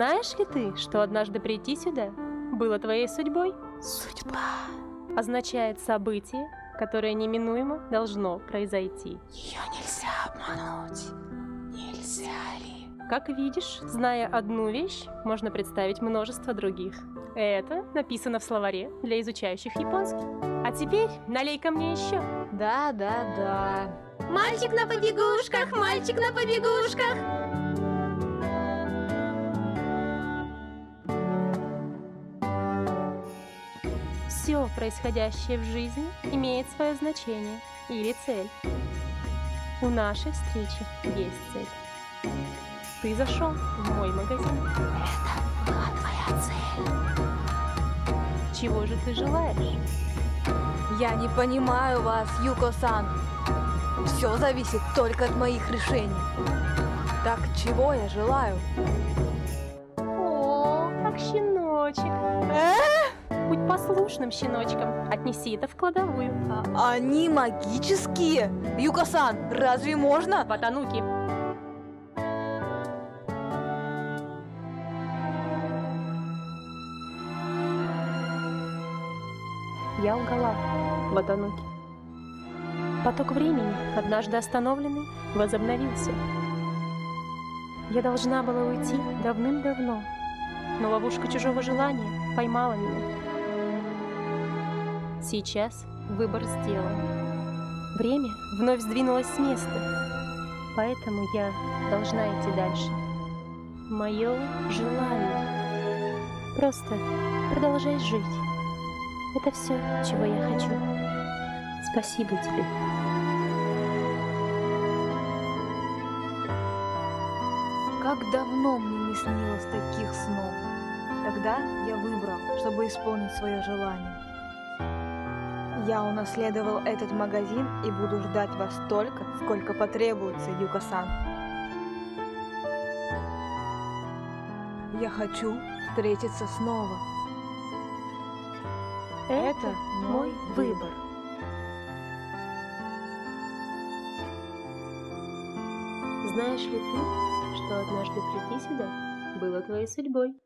Знаешь ли ты, что однажды прийти сюда было твоей судьбой? Судьба. Означает событие, которое неминуемо должно произойти. Ее нельзя обмануть. Нельзя ли? Как видишь, зная одну вещь, можно представить множество других. Это написано в словаре для изучающих японский. А теперь налей-ка мне еще. Да, да, да. Мальчик на побегушках, мальчик на побегушках. Все происходящее в жизни имеет свое значение или цель. У нашей встречи есть цель. Ты зашел в мой магазин. Это была твоя цель. Чего же ты желаешь? Я не понимаю вас, Юко-сан. Все зависит только от моих решений. Так чего я желаю? Послушным щеночком. Отнеси это в кладовую. А- они магические? Юко-сан, разве можно? Батануки. Я лгала, Батануки. Поток времени, однажды остановленный, возобновился. Я должна была уйти давным-давно, но ловушка чужого желания поймала меня. Сейчас выбор сделан. Время вновь сдвинулось с места, поэтому я должна идти дальше. Мое желание. Просто продолжай жить. Это все, чего я хочу. Спасибо тебе. Как давно мне не снилось таких снов. Тогда я выбрал, чтобы исполнить свое желание. Я унаследовал этот магазин и буду ждать вас столько, сколько потребуется, Юка-сан. Я хочу встретиться снова. Это мой выбор. Знаешь ли ты, что однажды прийти сюда было твоей судьбой?